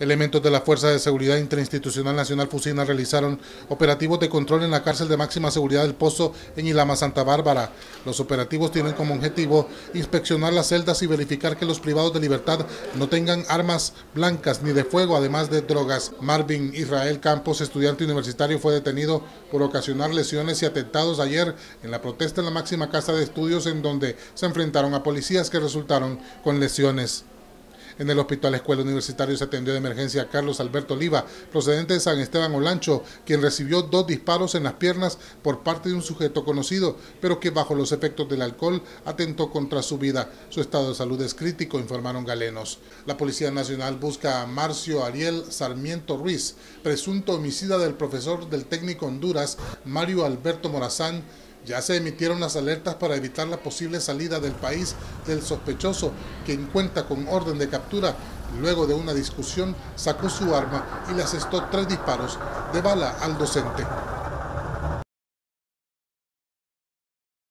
Elementos de la Fuerza de Seguridad Interinstitucional Nacional Fusina realizaron operativos de control en la cárcel de máxima seguridad del Pozo en Ilama, Santa Bárbara. Los operativos tienen como objetivo inspeccionar las celdas y verificar que los privados de libertad no tengan armas blancas ni de fuego, además de drogas. Marvin Israel Campos, estudiante universitario, fue detenido por ocasionar lesiones y atentados ayer en la protesta en la máxima casa de estudios en donde se enfrentaron a policías que resultaron con lesiones. En el Hospital Escuela Universitario se atendió de emergencia a Carlos Alberto Oliva, procedente de San Esteban Olancho, quien recibió dos disparos en las piernas por parte de un sujeto conocido, pero que bajo los efectos del alcohol atentó contra su vida. Su estado de salud es crítico, informaron galenos. La Policía Nacional busca a Marcio Ariel Sarmiento Ruiz, presunto homicida del profesor del técnico Honduras, Mario Alberto Morazán, ya se emitieron las alertas para evitar la posible salida del país del sospechoso, quien cuenta con orden de captura. Luego de una discusión, sacó su arma y le asestó tres disparos de bala al docente.